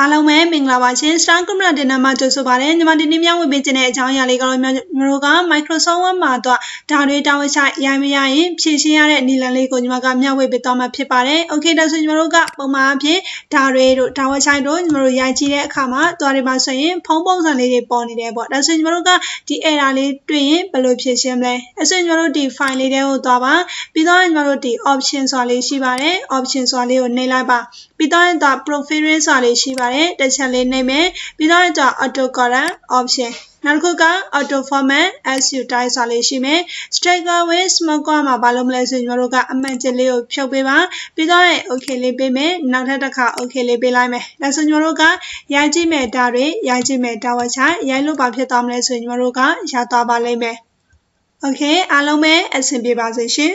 အားလုံးပဲမင်္ဂလာပါရှင် Star Computer တင်နမှာကြိုဆိုပါရစေညီမဒီနေ့မျှဝေပေးခြင်းတဲ့အကြောင်းအရာလေးကတော့ညီမတို့က Microsoft Word မှာတော့ဒါတွေတာဝန်ချရိုင်းမရရင်ဖြည့်ရှင်းရတဲ့နည်းလမ်းလေးကိုညီမကမျှဝေပေးသွားမှာဖြစ်ပါတယ်။ Okay ဒါဆိုညီမတို့ကပုံမှန်အဖြစ်ဒါတွေတို့တာဝန်ချိုက်တို့ညီမတို့ရိုက်ကြည့်တဲ့အခါမှာသွားတွေပါဆိုရင်ဖုံးပုံစံလေးတွေပေါ်နေတယ်ပေါ့ဒါဆိုညီမတို့ကဒီ error လေးတွေ့ရင်ဘယ်လိုဖြည့်ရှင်းမလဲ။အဲဆိုညီမတို့ဒီ file လေးတွေကိုသွားပါပြီးတော့ညီမတို့ဒီ option ဆိုတာလေးရှိပါတယ် option ဆိုတာလေးကိုနှိပ်လိုက်ပါပြီးတော့ဒါ profile ဆိုတာလေးရှိပါတယ်တစ်ချက်လေးနှိပ်မယ်ပြီးတော့ဒါ auto correct option နောက်တစ်ခုက auto format as you type ဆိုတာလေးရှိမယ် sticker with smoke မှာဘာလို့မလဲဆိုရင်ကျွန်တော်တို့ကအမှန်ကျလေးကိုဖြုတ်ပေးပါပြီးတော့ okay လေးပေးမယ်နောက်ထပ်တစ်ခါ okay လေးပေးလိုက်မယ်ဒါဆိုကျွန်တော်တို့ကရိုက်ကြည့်မယ်ဒါတွေရိုက်ကြည့်မယ်ဒါဝချိုင်ရိုက်လို့ဘာဖြစ်သွားမလဲဆိုရင်ကျွန်တော်တို့ကရသွားပါလိမ့်မယ် okay အားလုံးပဲအဆင်ပြေပါစေရှင်